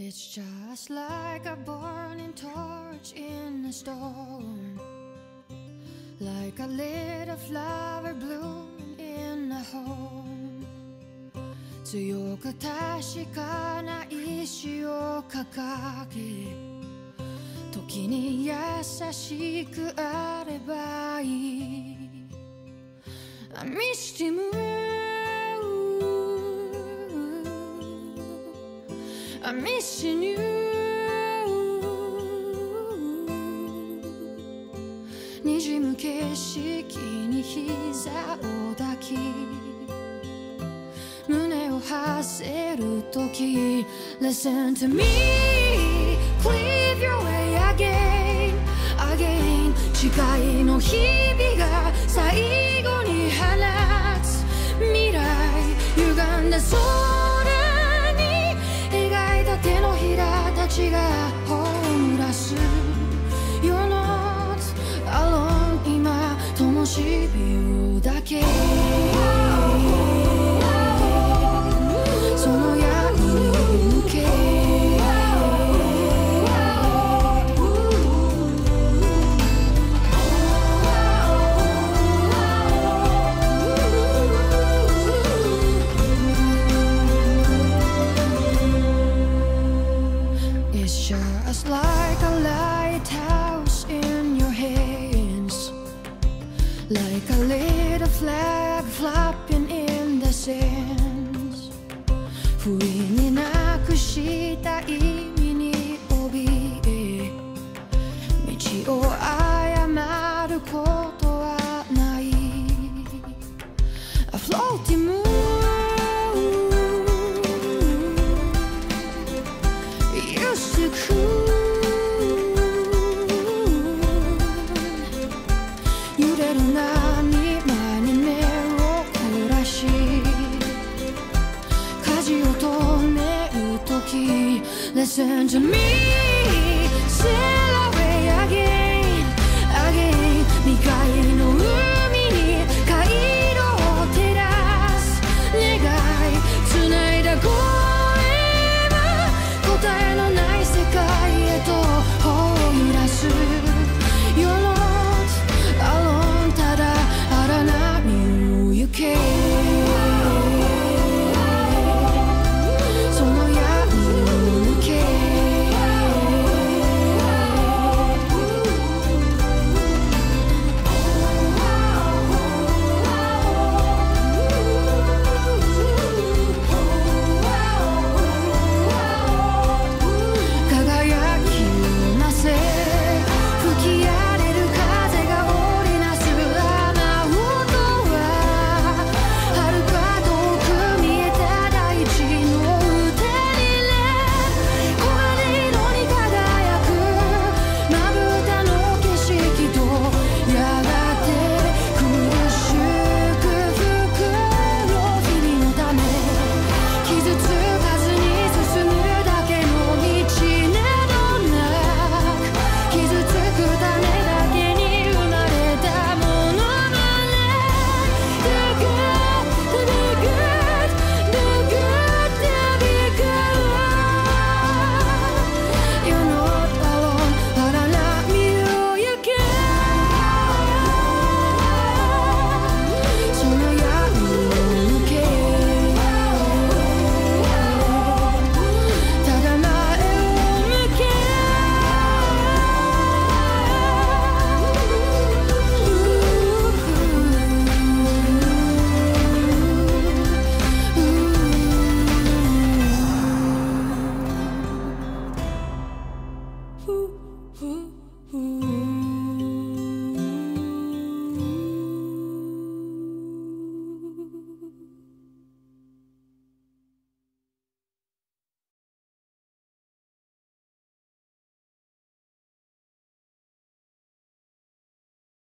It's just like a burning torch in a storm. Like a little flower blooming in a home. 強く確かな意志を掲げ時に優しくあればいい I missed him I'm missing you 滲む景色に膝を抱き胸を張せる時 Listen to me Cleave your way again Again 誓いの日々が Just like a lighthouse in your hands Like a little flag Listen to me, sail away again, again 未開の海 ooh, ooh, ooh.